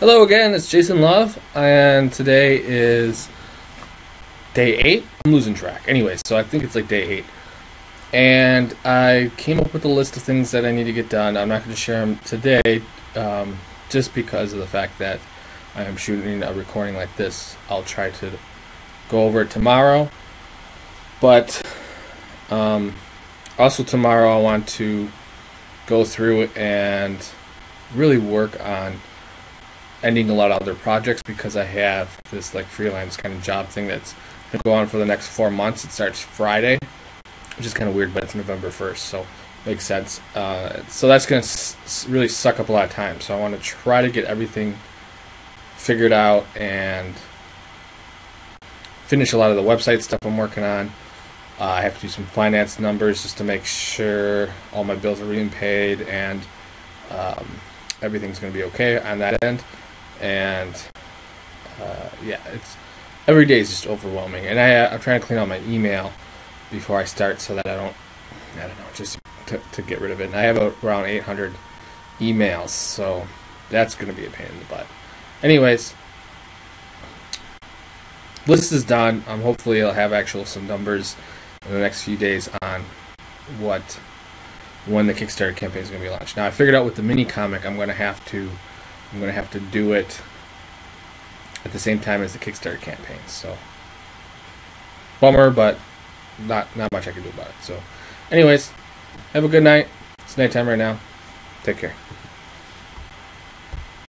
Hello again, it's Jason Love, and today is day eight. I'm losing track. Anyway, so I think it's like day eight. And I came up with a list of things that I need to get done. I'm not going to share them today um, just because of the fact that I am shooting a recording like this. I'll try to go over it tomorrow. But um, also, tomorrow, I want to go through and really work on ending a lot of other projects because I have this like freelance kind of job thing that's to go on for the next four months. It starts Friday, which is kind of weird, but it's November 1st, so makes sense. Uh, so that's going to s- really suck up a lot of time. So I want to try to get everything figured out and finish a lot of the website stuff I'm working on. Uh, I have to do some finance numbers just to make sure all my bills are being paid and um, everything's going to be okay on that end. And uh, yeah, it's every day is just overwhelming. And I, I'm trying to clean out my email before I start so that I don't, I don't know, just to, to get rid of it. And I have around 800 emails, so that's going to be a pain in the butt. Anyways, list is done. Um, hopefully, I'll have actual some numbers in the next few days on what when the Kickstarter campaign is going to be launched. Now, I figured out with the mini comic, I'm going to have to I'm going to have to do it at the same time as the Kickstarter campaign. So, bummer, but not not much I can do about it. So, anyways, have a good night. It's nighttime right now. Take care.